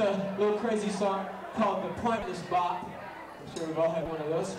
a little crazy song called The Pointless Bop. I'm sure we've all had one of those.